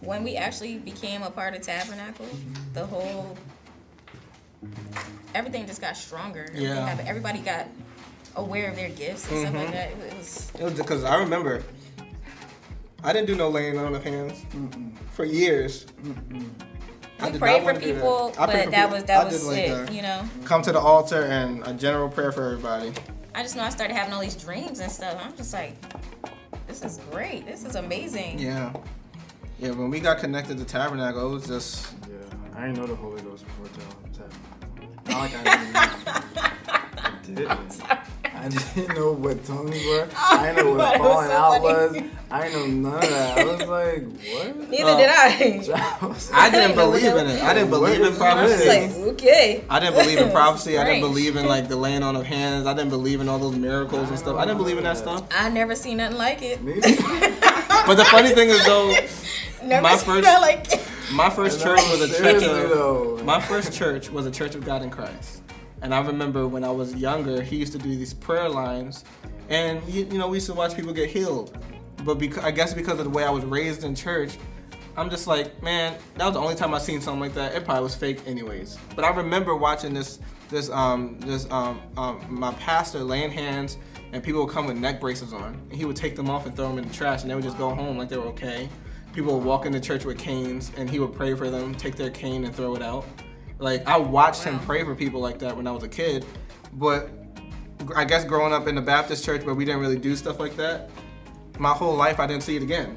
when we actually became a part of Tabernacle, the whole everything just got stronger. Yeah. happened. Everybody got aware of their gifts and stuff like mm-hmm. that. It was It was because I remember I didn't do no laying on of hands for years. I we prayed for people, I prayed but for that people. was that I was did, like, it. You know, Come to the altar and a general prayer for everybody. I just know I started having all these dreams and stuff. I'm just like, this is great. This is amazing. Yeah. Yeah, when we got connected to Tabernacle, it was just Yeah, I didn't know the Holy Ghost before till Not like I didn't know. I didn't. I didn't know what tongues were. I didn't know what But was falling so out was. I didn't know none of that. I was like, what? Neither Uh, did I. I was I I didn't didn't believe in it. I didn't believe in What I was prophecy. like, okay. I didn't believe in prophecy. I didn't believe in like the laying on of hands. I didn't believe in all those miracles and stuff. I didn't believe in that stuff. I never seen nothing like it. But the funny thing is though, Never My first- nothing like my first church was a church of my first church was a Church of God in Christ. And I remember when I was younger, he used to do these prayer lines, and you, you know we used to watch people get healed. But because I guess because of the way I was raised in church, I'm just like, man, that was the only time I seen something like that. It probably was fake, anyways. But I remember watching this, this, um, this, um, um, my pastor laying hands, and people would come with neck braces on, and he would take them off and throw them in the trash, and they would just go home like they were okay. People would walk into church with canes, and he would pray for them, take their cane and throw it out. Like I watched him pray for people like that when I was a kid, but I guess growing up in the Baptist church where we didn't really do stuff like that, my whole life I didn't see it again.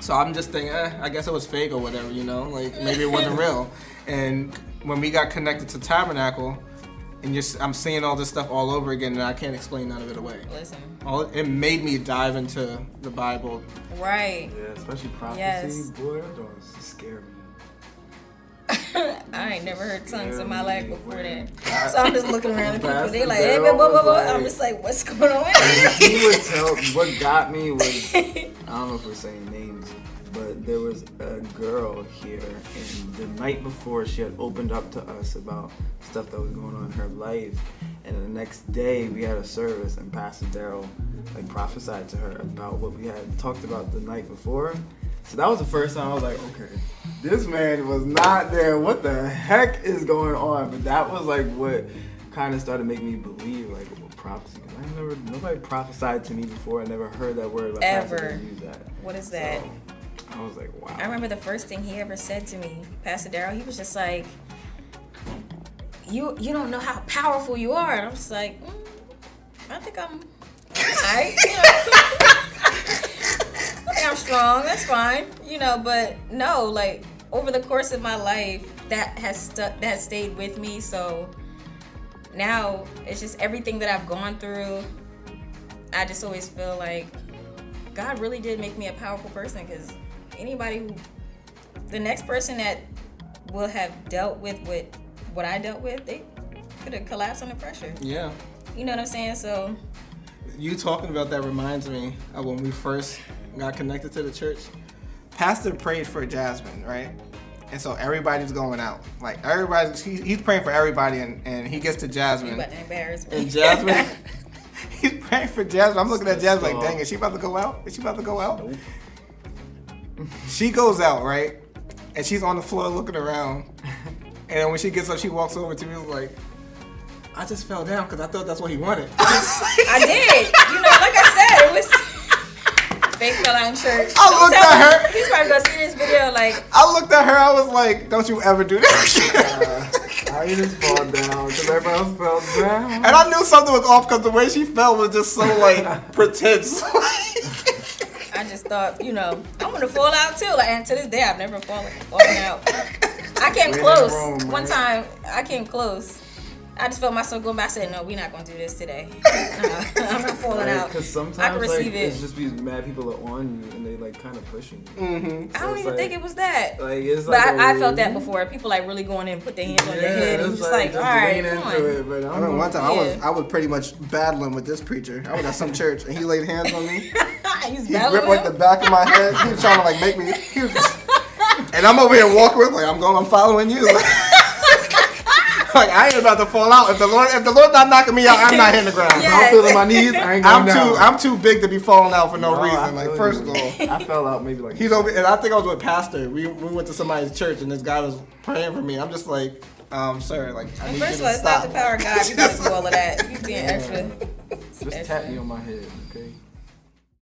So I'm just thinking, eh, I guess it was fake or whatever, you know, like maybe it wasn't real. And when we got connected to Tabernacle, and just I'm seeing all this stuff all over again, and I can't explain none of it away. Listen, All it made me dive into the Bible. right. Yeah, especially prophecy. Yes. Boy, that don't scare me. I ain't never heard tongues in my life before when- then. So I'm just looking around at people. They like, hey, Darrell blah, blah, blah, was blah. I'm just like, what's going on? he would tell what got me was I don't know if we're saying names, but there was a girl here and the night before she had opened up to us about stuff that was going on in her life. And the next day we had a service and Pastor Daryl like prophesied to her about what we had talked about the night before. So that was the first time I was like, okay, this man was not there. What the heck is going on? But that was like what kind of started making me believe like what prophecy. I never nobody prophesied to me before. I never heard that word. Ever. Use that. What is that? So, I was like, wow. I remember the first thing he ever said to me, Pastor Darrell. He was just like, "You you don't know how powerful you are," and I'm just like, mm, "I think I'm alright. You know? I think I'm strong. That's fine, you know." But no, like over the course of my life, that has stuck. That stayed with me. So now it's just everything that I've gone through. I just always feel like God really did make me a powerful person because anybody who, the next person that will have dealt with what what I dealt with, they could have collapsed under pressure. Yeah. You know what I'm saying? So You talking about that reminds me of when we first got connected to the church. Pastor prayed for Jasmine, right? And so everybody's going out. Like everybody's, he, he's praying for everybody, and, and he gets to you Jasmine. about to embarrass me. And Jasmine, he's praying for Jasmine. I'm looking at Jasmine like, dang, is she about to go out? Is she about to go out? She goes out, right? And she's on the floor looking around. And then when she gets up, she walks over to me and is like, I just fell down because I thought that's what he wanted. I did. You know, like I said, it was fake fell out in church. I Don't looked tell at me- her. He's probably gonna see this video like, I looked at her, I was like, don't you ever do that. Uh, I just fall down because everybody else fell down. and I knew something was off because the way she fell was just so like pretense. Thought, you know, I'm gonna fall out too. Like, and to this day, I've never fallen, fallen out. I came close one time. I came close. I just felt myself going back. I said, "No, we're not gonna do this today. Nah, I'm not falling out. Because I can sometimes like, receive it's just these mad people are on you and they like kind of pushing you. mm-hmm. I don't even like- think it was that. Like it's But like I, a- I felt that before. People like really going in, and put their hands on your head, and it's you just like, all right, come on. it, but I I don't remember know. one time I was I was pretty much battling with this preacher. I was at some church and he laid hands on me. I used He gripped like the back of my head. He was trying to like make me. He was just, and I'm over here walking with like I'm going. I'm following you. like I ain't about to fall out. If the Lord, if the Lord not knocking me out, I'm not hitting the ground. Yeah. I'm feeling my knees. I ain't going I'm down. too, I'm too big to be falling out for no, No, reason. Like first you. of all. I fell out maybe like He's over, and I think I was with Pastor. We, we went to somebody's church, and this guy was praying for me. I'm just like, um, sir, like, I need First you of all, to it's not stop. the power of God. You just do all of that. You being extra. Just tap me on my head, okay?